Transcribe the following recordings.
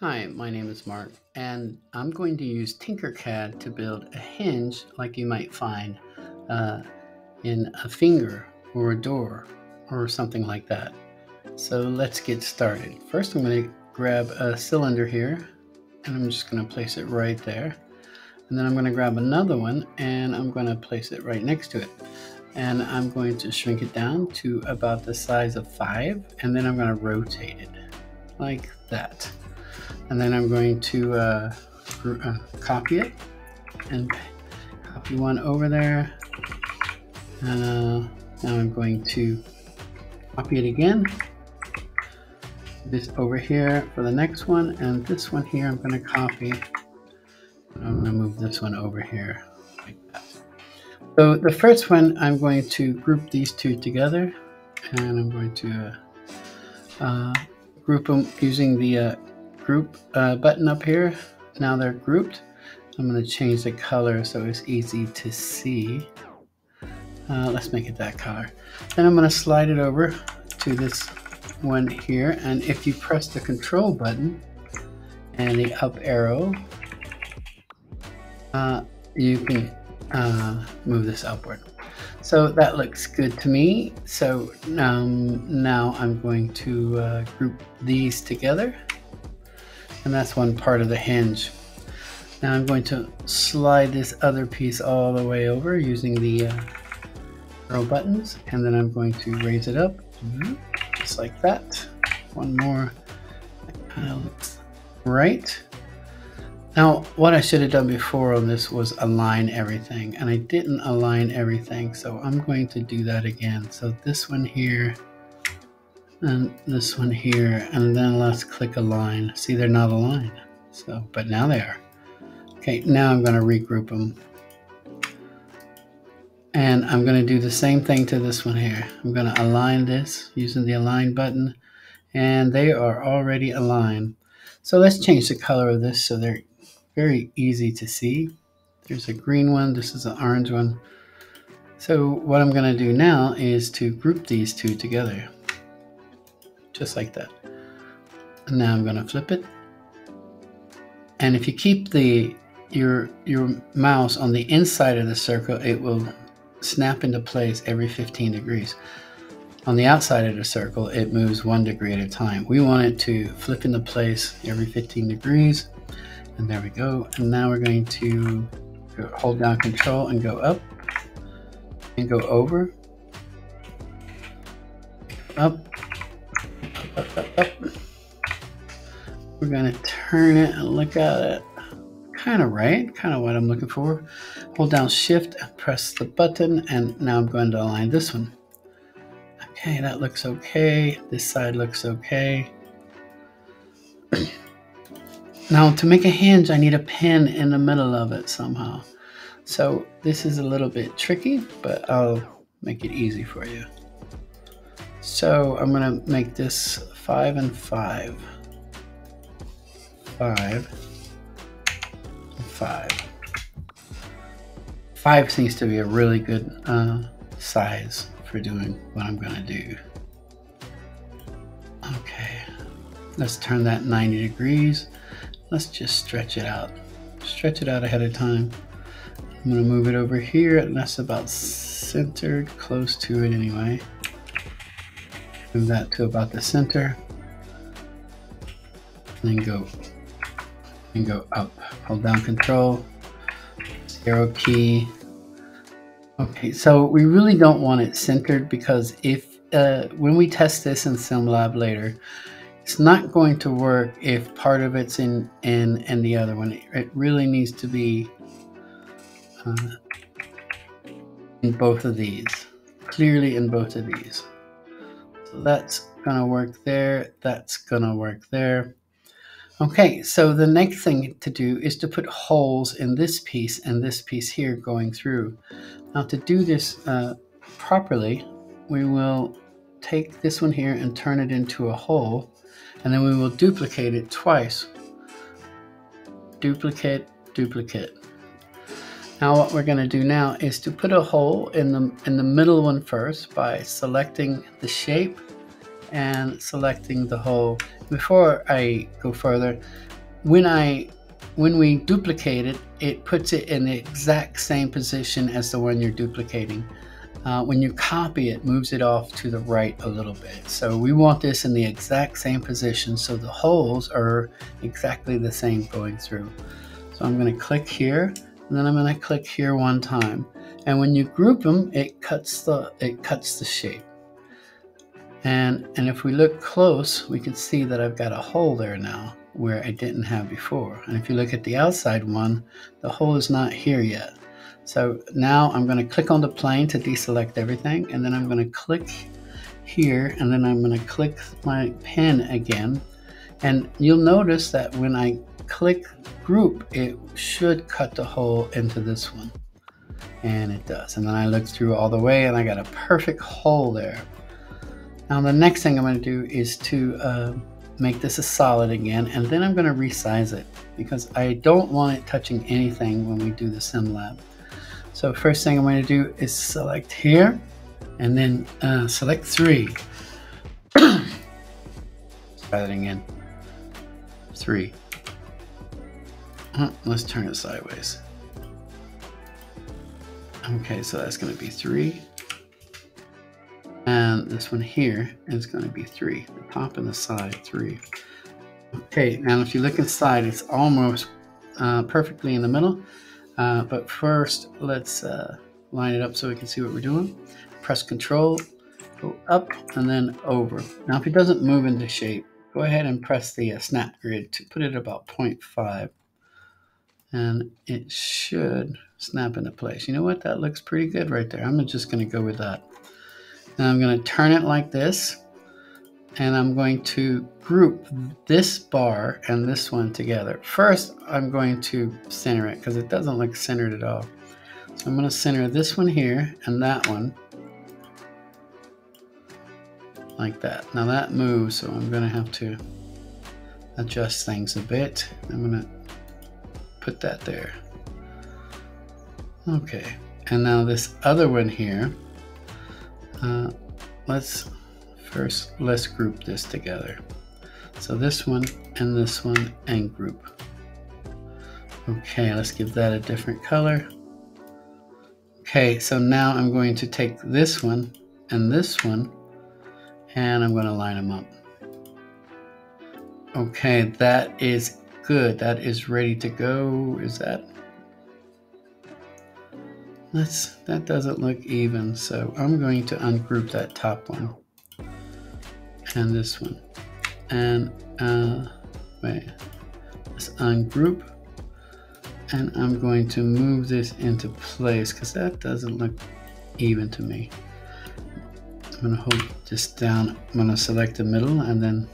Hi, my name is Mark, and I'm going to use Tinkercad to build a hinge like you might find uh, in a finger or a door or something like that. So let's get started. First, I'm going to grab a cylinder here, and I'm just going to place it right there. And then I'm going to grab another one, and I'm going to place it right next to it. And I'm going to shrink it down to about the size of 5, and then I'm going to rotate it like that and then I'm going to uh, uh, copy it and copy one over there. Uh, now I'm going to copy it again. This over here for the next one and this one here I'm going to copy. I'm going to move this one over here like that. So the first one I'm going to group these two together and I'm going to uh, uh group them using the uh, group uh, button up here. Now they're grouped. I'm going to change the color so it's easy to see. Uh, let's make it that color. Then I'm going to slide it over to this one here. And if you press the control button and the up arrow, uh, you can uh, move this upward. So that looks good to me. So um, now I'm going to uh, group these together and that's one part of the hinge. Now I'm going to slide this other piece all the way over using the uh, arrow buttons and then I'm going to raise it up just like that. One more kind of right. Now what I should have done before on this was align everything and I didn't align everything so I'm going to do that again. So this one here and this one here and then let's click align see they're not aligned. So but now they are. Okay now I'm going to regroup them and I'm going to do the same thing to this one here. I'm going to align this using the align button and they are already aligned. So let's change the color of this so they're very easy to see. There's a green one this is an orange one. So what I'm going to do now is to group these two together just like that. And now I'm going to flip it. And if you keep the your your mouse on the inside of the circle, it will snap into place every 15 degrees. On the outside of the circle, it moves one degree at a time. We want it to flip into place every 15 degrees. And there we go. And now we're going to hold down control and go up and go over, up. We're gonna turn it and look at it. Kind of right, kind of what I'm looking for. Hold down shift and press the button and now I'm going to align this one. Okay, that looks okay. This side looks okay. now to make a hinge, I need a pin in the middle of it somehow. So this is a little bit tricky, but I'll make it easy for you. So I'm to make this 5 and 5. 5. 5. 5 seems to be a really good uh, size for doing what I'm to do. Okay, let's turn that 90 degrees. Let's just stretch it out. Stretch it out ahead of time. I'm to move it over here, and that's about centered, close to it anyway. Move that to about the center. And then go and go up. Hold down control, arrow key. Okay, so we really don't want it centered because if uh, when we test this in SimLab later, it's not going to work if part of it's in in and the other one. It really needs to be uh, in both of these, clearly in both of these. So that's gonna work there. That's gonna work there. Okay, so the next thing to do is to put holes in this piece and this piece here going through. Now to do this uh, properly, we will take this one here and turn it into a hole, and then we will duplicate it twice. Duplicate, duplicate. Now what we're going to do now is to put a hole in the in the middle one first by selecting the shape and selecting the hole. Before I go further, when I when we duplicate it, it puts it in the exact same position as the one you're duplicating. Uh, when you copy it, moves it off to the right a little bit. So we want this in the exact same position so the holes are exactly the same going through. So I'm going to click here, and then I'm going to click here one time. And when you group them, it cuts the it cuts the shape. And, and if we look close, we can see that I've got a hole there now where I didn't have before. And if you look at the outside one, the hole is not here yet. So now I'm going to click on the plane to deselect everything, and then I'm going to click here, and then I'm going to click my pen again. And you'll notice that when I click group, it should cut the hole into this one. And it does. And then I look through all the way, and I got a perfect hole there. Now the next thing I'm going to do is to uh, make this a solid again and then I'm going to resize it because I don't want it touching anything when we do the SimLab. So first thing I'm going to do is select here and then uh, select 3. Try that again. 3. Let's turn it sideways. Okay, so that's going to be 3. And this one here is going to be three. The top and the side, three. Okay, now if you look inside, it's almost uh, perfectly in the middle. Uh, but first, let's uh, line it up so we can see what we're doing. Press Control, go up, and then over. Now, if it doesn't move into shape, go ahead and press the uh, snap grid to put it about 0.5. And it should snap into place. You know what? That looks pretty good right there. I'm just going to go with that. Now I'm going to turn it like this and I'm going to group this bar and this one together. First, I'm going to center it because it doesn't look centered at all. So I'm going to center this one here and that one like that. Now that moves, so I'm going to have to adjust things a bit. I'm going to put that there. Okay, and now this other one here, uh, let's first let's group this together. So this one and this one and group. Okay let's give that a different color. Okay so now I'm going to take this one and this one and I'm going to line them up. Okay that is good that is ready to go is that that's, that doesn't look even, so I'm going to ungroup that top one and this one. And uh, wait, let's ungroup and I'm going to move this into place because that doesn't look even to me. I'm going to hold this down. I'm going to select the middle and then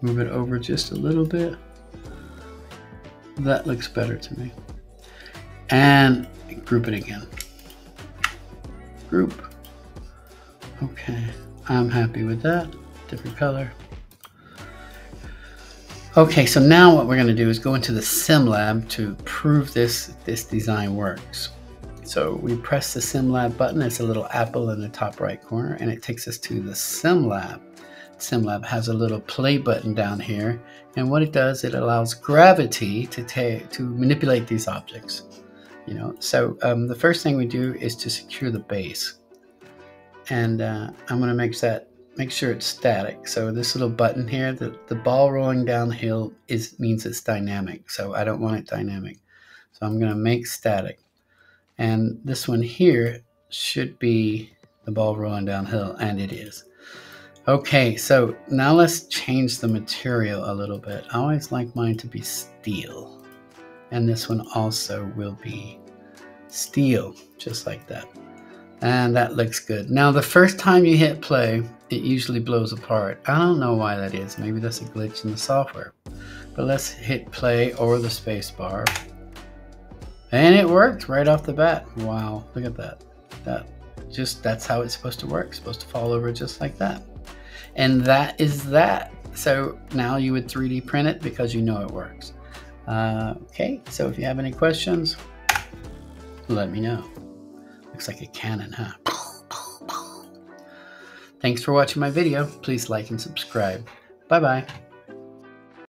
move it over just a little bit. That looks better to me. And group it again group. Okay, I'm happy with that. Different color. Okay, so now what we're going to do is go into the SimLab to prove this, this design works. So we press the SimLab button. It's a little apple in the top right corner, and it takes us to the SimLab. SimLab has a little play button down here, and what it does, it allows gravity to, take to manipulate these objects. You know, so um, the first thing we do is to secure the base. And uh, I'm going to make that make sure it's static. So this little button here, the, the ball rolling downhill is means it's dynamic. So I don't want it dynamic. So I'm going to make static. And this one here should be the ball rolling downhill, and it is. Okay, so now let's change the material a little bit. I always like mine to be steel and this one also will be steel just like that. And that looks good. Now the first time you hit play it usually blows apart. I don't know why that is. Maybe that's a glitch in the software. But let's hit play or the space bar. And it worked right off the bat. Wow look at that. That just that's how it's supposed to work. It's supposed to fall over just like that and that is that so now you would 3d print it because you know it works uh, okay, so if you have any questions, let me know. Looks like a cannon, huh? Thanks for watching my video. Please like and subscribe. Bye bye.